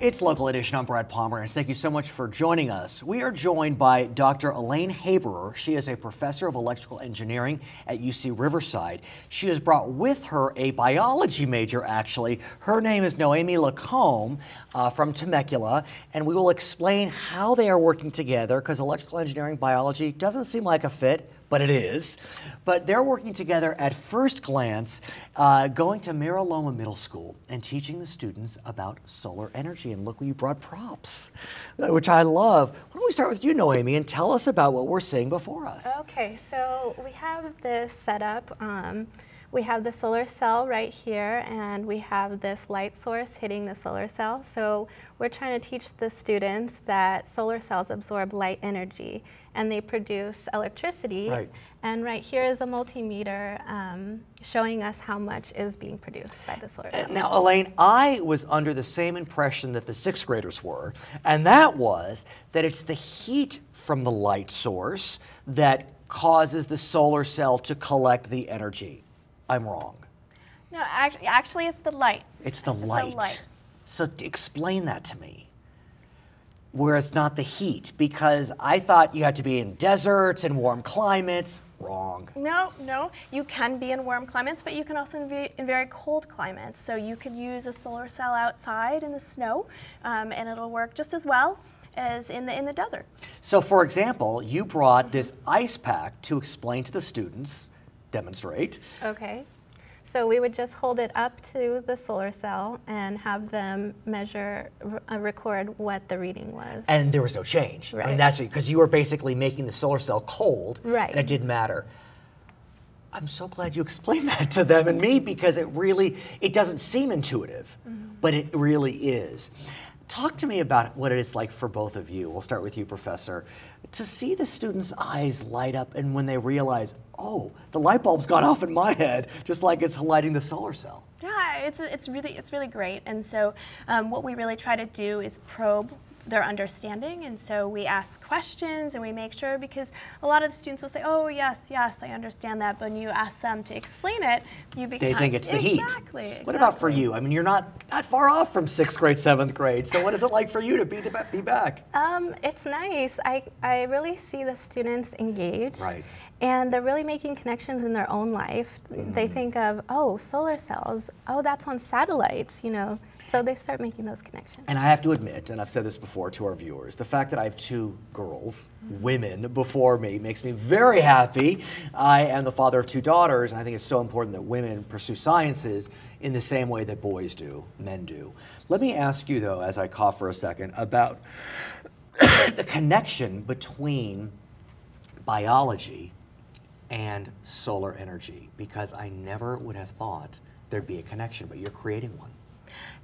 It's Local Edition. I'm Brad Pomerance, and thank you so much for joining us. We are joined by Dr. Elaine Haberer. She is a professor of electrical engineering at UC Riverside. She has brought with her a biology major, actually. Her name is Nohemi Lacombe uh, from Temecula, and we will explain how they are working together because electrical engineering biology doesn't seem like a fit, but it is. But they're working together at first glance, uh, going to Mira Loma Middle School and teaching the students about solar energy. And look, we brought props, uh, which I love. Why don't we start with you, Nohemi, and tell us about what we're seeing before us? Okay, so we have this setup. Um, we have the solar cell right here and we have this light source hitting the solar cell. So we're trying to teach the students that solar cells absorb light energy and they produce electricity. Right. And right here is a multimeter um, showing us how much is being produced by the solar cell. Now, Elaine, I was under the same impression that the sixth graders were, and that was that it's the heat from the light source that causes the solar cell to collect the energy. I'm wrong. No, actually, actually it's the light. It's the It's the light. light. So explain that to me. Where it's not the heat, because I thought you had to be in deserts and warm climates. Wrong. No, no, you can be in warm climates, but you can also be in very cold climates. So you could use a solar cell outside in the snow, um, and it'll work just as well as in the in the desert. So, for example, you brought this ice pack to explain to the students, demonstrate. Okay. So we would just hold it up to the solar cell and have them measure, r- uh, record what the reading was. and there was no change. Right. I mean, that's because you were basically making the solar cell cold, Right. and it didn't matter. I'm so glad you explained that to them and me because it really it doesn't seem intuitive, but it really is. Talk to me about what it is like for both of you. We'll start with you, Professor, to see the students' eyes light up and when they realize, oh, the light bulb's gone off in my head, just like it's lighting the solar cell. Yeah, it's it's really it's really great. And so um, what we really try to do is probe their understanding, and so we ask questions and we make sure because a lot of the students will say, "Oh yes, yes, I understand that," but when you ask them to explain it, you become They think it's the heat. exactly. What about for you? I mean, you're not that far off from sixth grade, seventh grade. So what is it like for you to be the, be back? Um, it's nice. I, I really see the students engaged. Right. And they're really making connections in their own life. They Mm. think of, oh, solar cells. Oh, that's on satellites, you know. So they start making those connections. And I have to admit, and I've said this before to our viewers, the fact that I have two girls, women, before me makes me very happy. I am the father of two daughters, and I think it's so important that women pursue sciences in the same way that boys do, men do. Let me ask you, though, as I cough for a second, about the connection between biology and solar energy, because I never would have thought there'd be a connection, but you're creating one.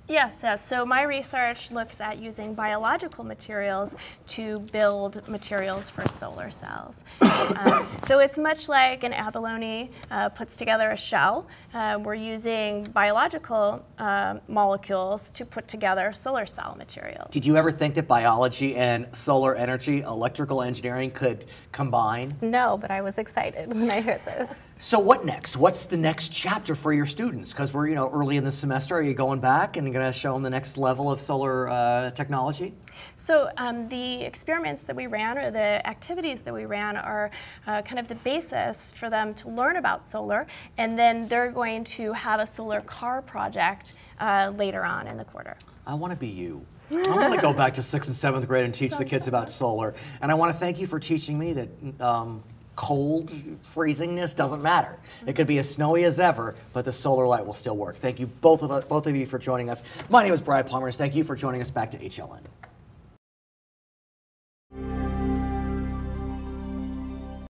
Yes, yes. So my research looks at using biological materials to build materials for solar cells. Um, so it's much like an abalone uh, puts together a shell. Uh, we're using biological uh, molecules to put together solar cell materials. Did you ever think that biology and solar energy, electrical engineering could combine? No, but I was excited when I heard this. So what next? What's the next chapter for your students? Because we're you know early in the semester. Are you going back and going to show them the next level of solar uh, technology? So um, the experiments that we ran or the activities that we ran are uh, kind of the basis for them to learn about solar, and then they're going to have a solar car project uh, later on in the quarter. I want to be you. I want to go back to sixth and seventh grade and teach the kids about solar. And I want to thank you for teaching me that um, cold freezingness doesn't matter. It could be as snowy as ever, but the solar light will still work. Thank you both of us, both of you for joining us. My name is Brad Pomerance. Thank you for joining us back to HLN.